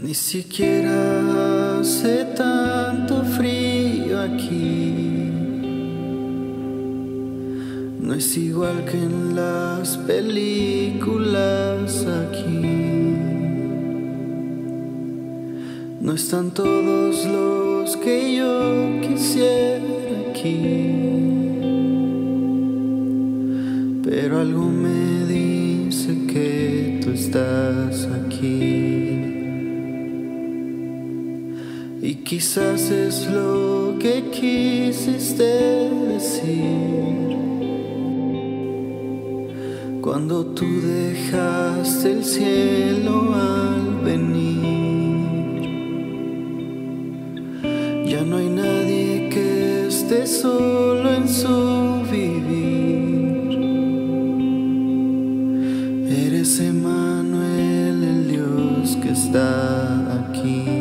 Ni siquiera hace tanto frío aquí. No es igual que en las películas aquí. No están todos los que yo quisiera aquí. Pero algo me dice que tú estás aquí. Y quizás es lo que quisiste decir cuando tú dejaste el cielo al venir. Ya no hay nadie que esté solo en su vivir. Eres Emanuel, el Dios que está aquí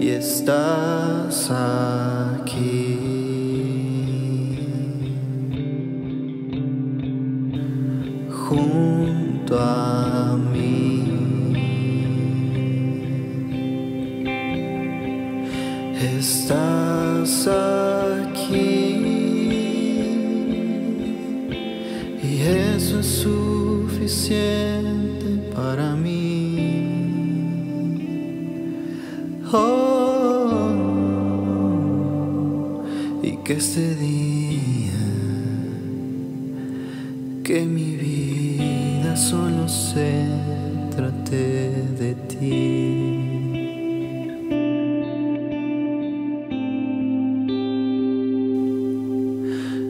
y estás aquí. Junto a mí estás aquí y eso es suficiente para mí. Oh, y que este día, que mi vida solo se trate de ti.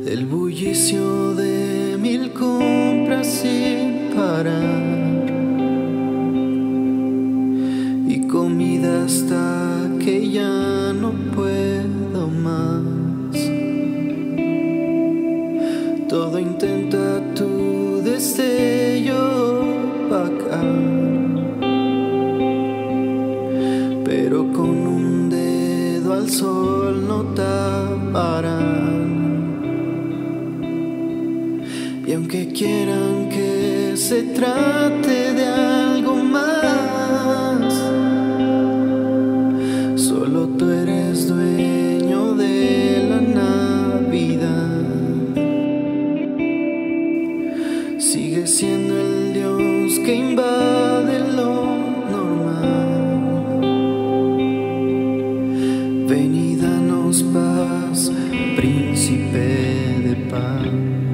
El bullicio de mil compras sin parar y comida hasta que ya no puedo más. Y aunque quieran que se trate de algo más, solo tú eres dueño de la Navidad. Sigue siendo el Dios que invade lo normal. Ven y danos paz, príncipe de paz.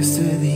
wasted